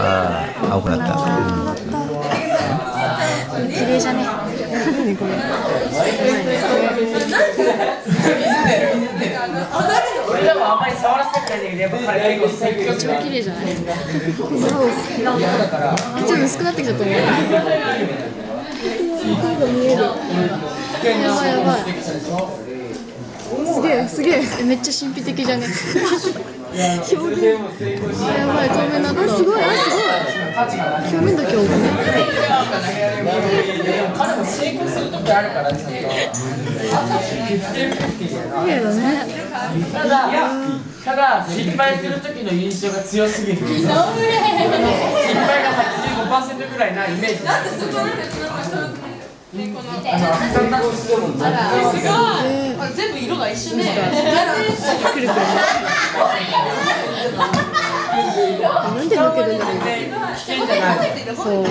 ああ青くなった、綺麗じゃね何これ俺でもあん。まり触らせてないん。だけどやっぱ彼結構積極超綺麗じゃないちょっと薄くなってきちゃったやばいやばいすげえ。えめっちゃ神秘的じゃね？表現あやばい透明になった。あすごい。あすごい。表面だけ多くね彼も成功する時あるからね。綺麗だね。ただただ失敗する時の印象が強すぎる。失敗が85%ぐらいなイメージ。全部色が一緒ね。くるくるなんで抜けるんだろうそう